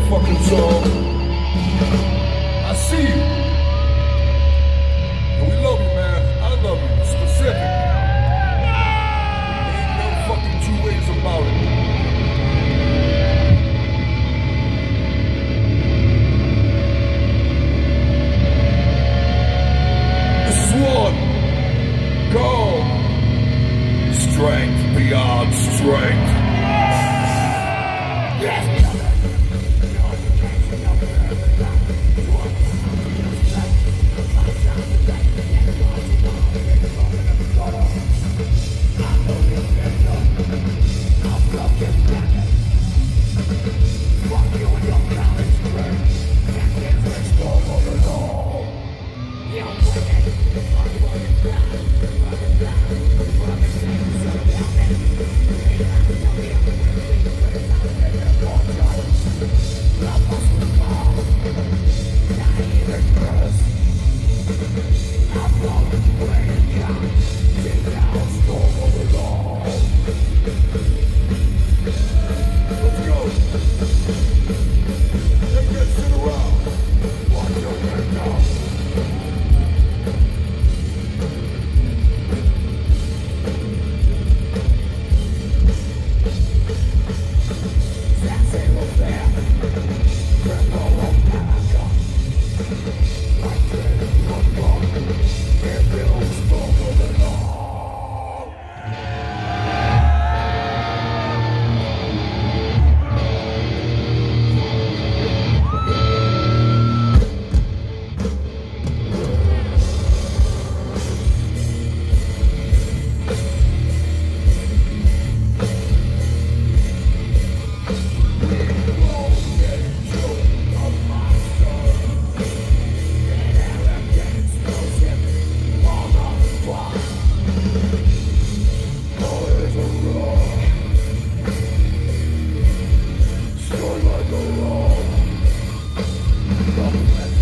song. I see you. And we love you, man. I love you specifically. Ain't no fucking two ways about it. This is one called Strength Beyond Strength. Yes. go wrong. Don't